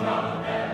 Amen.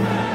Amen.